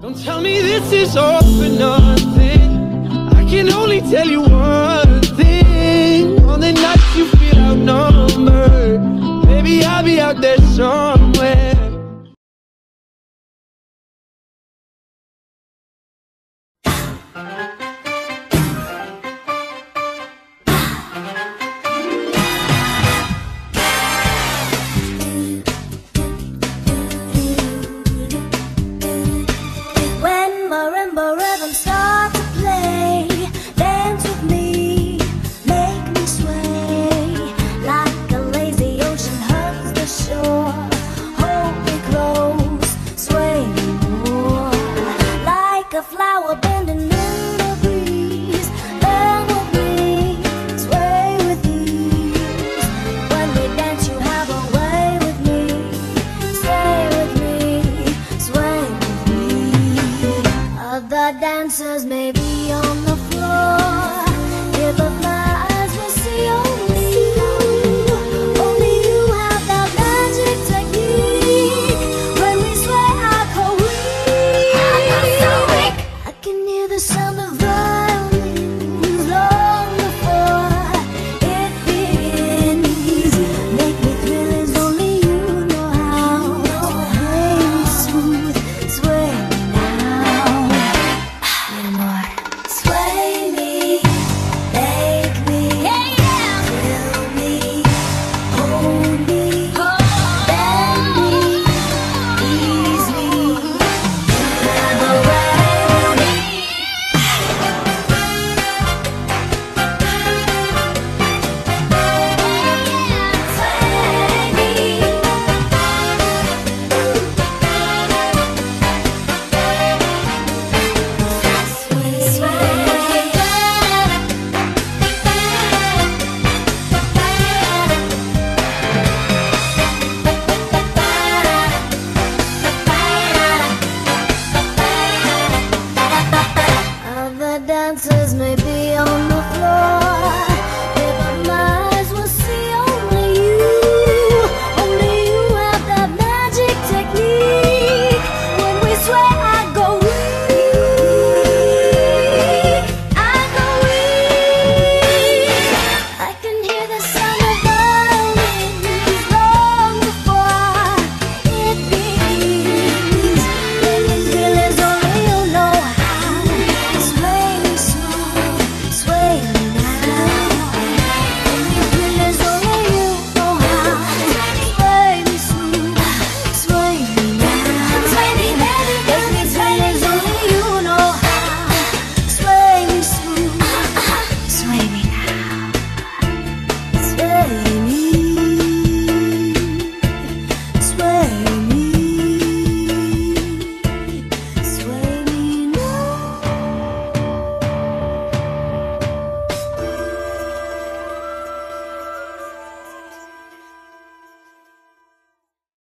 Don't tell me this is all for nothing. I can only tell you one dancers baby. answers may be on